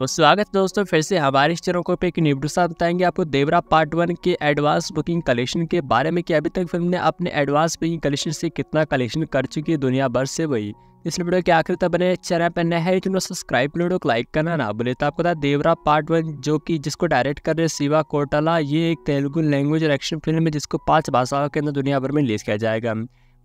तो स्वागत दोस्तों, फिर से हमारे इस चैनल को पे एक न्यू साथ बताएँगे आपको देवरा पार्ट वन के एडवांस बुकिंग कलेक्शन के बारे में कि अभी तक फ़िल्म ने अपने एडवांस बुकिंग कलेक्शन से कितना कलेक्शन कर चुकी है दुनिया भर से वही। इस वीडियो के आखिर तक बने चैनल पर नया है, चैनल सब्सक्राइब वीडियो को लाइक करना ना बोले तो आपको देवरा पार्ट वन जो कि जिसको डायरेक्ट कर रहे शिवा कोटाला, ये एक तेलुगु लैंग्वेज और एक्शन फ़िल्म है जिसको पाँच भाषाओं के अंदर दुनिया भर में रिलीज़ किया जाएगा।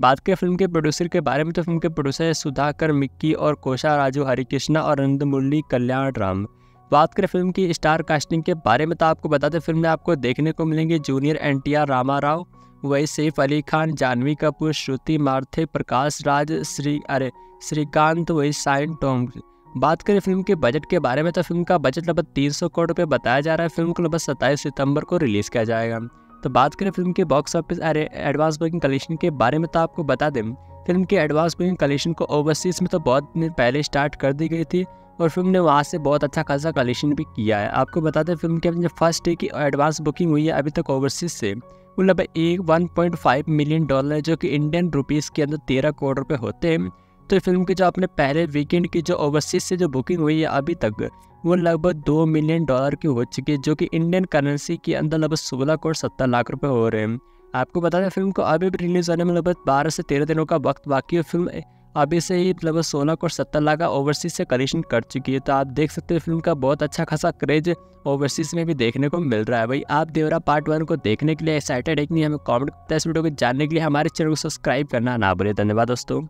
बात करें फ़िल्म के प्रोड्यूसर के बारे में तो फ़िल्म के प्रोड्यूसर सुधाकर, मिक्की और कोशा, राजू हरिकृष्णा और मुरली, कल्याण राम। बात करें फ़िल्म की स्टार कास्टिंग के बारे में तो आपको बताते फ़िल्म में आपको देखने को मिलेंगे junior N T R Rama Rao वही सैफ अली खान, जानवी कपूर, श्रुति मार्थे, प्रकाश राज, श्री, अरे, श्रीकांत, वही साइन टोंग। बात करें फ़िल्म के बजट के बारे में तो फ़िल्म का बजट लगभग तीन सौ करोड़ रुपये बताया जा रहा है। फ़िल्म को लगभग सत्ताईस सितंबर को रिलीज़ किया जाएगा। तो बात करें फ़िल्म के box office advance booking collection के बारे में तो आपको बता दें, फ़िल्म के एडवांस बुकिंग कलेक्शन को ओवरसीज़ में तो बहुत दिन पहले स्टार्ट कर दी गई थी और फ़िल्म ने वहाँ से बहुत अच्छा खासा कलेक्शन भी किया है। आपको बता दें, फ़िल्म के जो फ़र्स्ट डे की एडवांस बुकिंग हुई है अभी तक ओवरसीज़ से। वो लगभग एक one point five million dollar जो कि इंडियन रुपीज़ के अंदर तेरह करोड़ रुपये होते हैं। तो फ़िल्म की जो अपने पहले वीकेंड की जो ओवरसीज से जो बुकिंग हुई है अभी तक, वो लगभग दो मिलियन डॉलर की हो चुकी है, जो कि इंडियन करेंसी के अंदर लगभग सोलह करोड़ सत्तर लाख रुपए हो रहे हैं। आपको बता दें फ़िल्म को अभी भी रिलीज़ होने में लगभग बारह से तेरह दिनों का वक्त बाकी है। फ़िल्म अभी से ही लगभग सोलह करोड़ सत्तर लाख का ओवरसीज से कलेक्शन कर चुकी है। तो आप देख सकते हैं फ़िल्म का बहुत अच्छा खासा क्रेज ओवरसीज में भी देखने को मिल रहा है। भाई आप देवरा पार्ट वन को देखने के लिए एक्साइटेड है कि नहीं, हमें कॉमेंट इस वीडियो को। जानने के लिए हमारे चैनल को सब्सक्राइब करना ना भूलें। धन्यवाद दोस्तों।